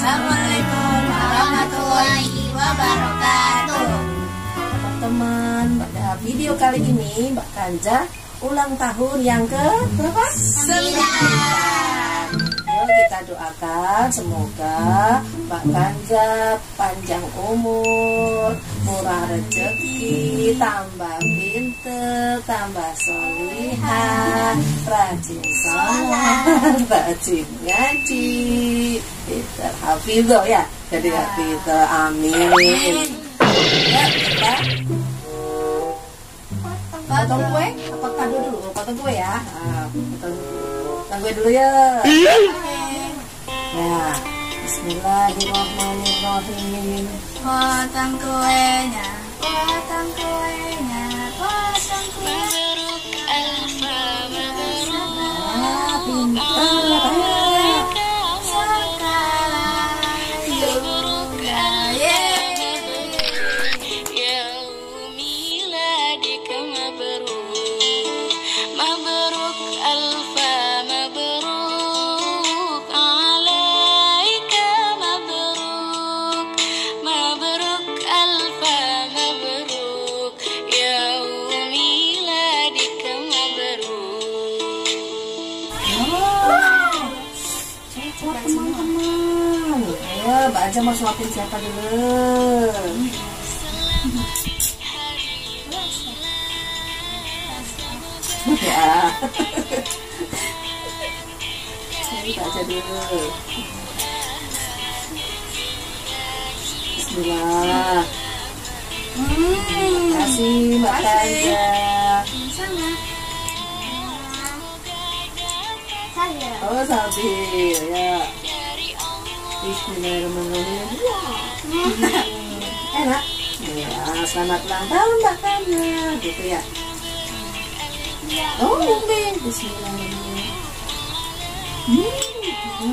Assalamualaikum warahmatullahi wabarakatuh. Teman-teman, pada video kali ini Mbak Kanja ulang tahun yang ke berapa? Sembilan. Yuk kita doakan semoga Mbak Kanja panjang umur, murah rezeki, tambah pinter, tambah solihah, rajin sholat, rajin ngaji, hafidho ya, jadi hafidho, amin. Ya, kita potong kue, apa kado dulu? Potong kue ya. Potong, potong kue dulu ya. Ya, Bismillahirrahmanirrahim. Potong kuenya, potong kuenya, Cepat teman-teman. Ayo, Mbak Aja mau suapin siapa dulu? Ya. Mbak Aja dulu. Bismillah. Terima kasih Mbak Aja. Sama. Oh sambil ya. Bismillahirrahmanirrahim. Wah. Enak. Ya, selamat ulang tahun Mbak Kanya. Gitu ya. Oh, mungkin. Bismillahirrahmanirrahim. Hmm.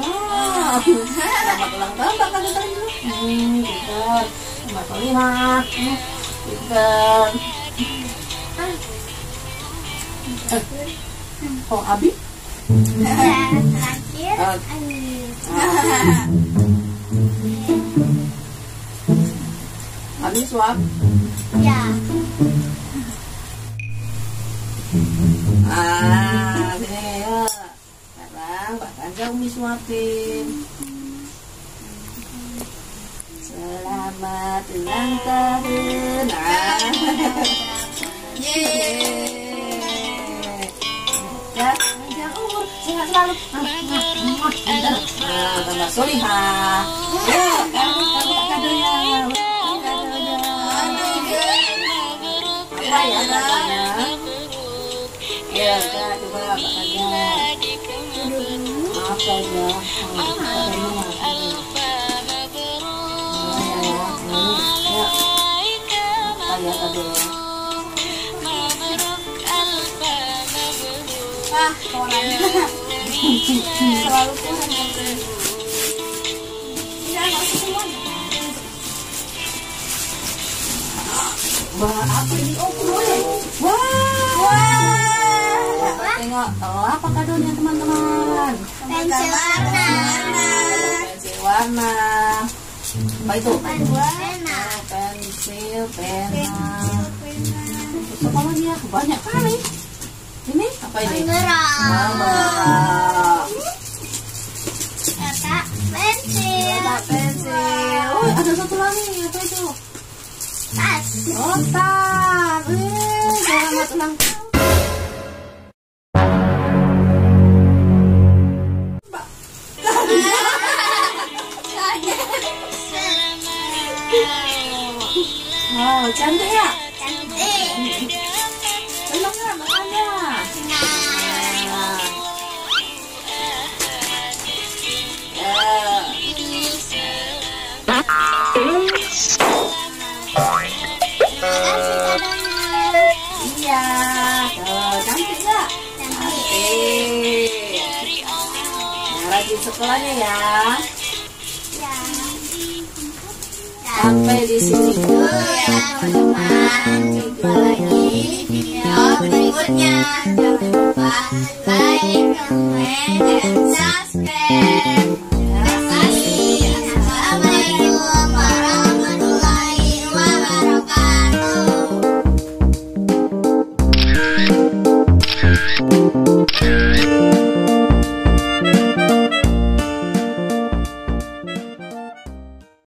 Wow. Selamat ulang tahun tadi dulu. Hmm, pintar. Mbak Kolima. Hmm, pintar. Eh. Oh, Abi? Terakhir. Ah. Anis. Abi suap. Ya. Ah, sini ya. Sekarang Mbak Kanja Umi suapin. Selamat ulang tahun. Ah. Yeay. Ya, panjang umur, sehat selalu. Ah. Ah, tambah solihah. Ya, kamu kamu kadonya. Apa ya? Ya, coba. Maaf saja. Ah. Ya, ya. Ah. Selalu Wah, apa ini? Oh. Wah. Wah. Tengok, oh, apa kadonya teman-teman? Pensil warna. Pensil warna. Apa itu? Warna. Pensil, pena. Apa lagi ya? Banyak kali. Ini apa ini? Penggerak. Ah, penggerak. Kata pensil. Kotak pensil. Oh, ada satu lagi. Apa itu? Tas. Oh, tas. Wih, selamat ulang tahun. Wow, cantik ya? Cantik. Senang sekolahnya ya. Ya. Sampai di sini dulu ya teman-teman Jumpa lagi di video berikutnya Jangan lupa like, comment, dan subscribe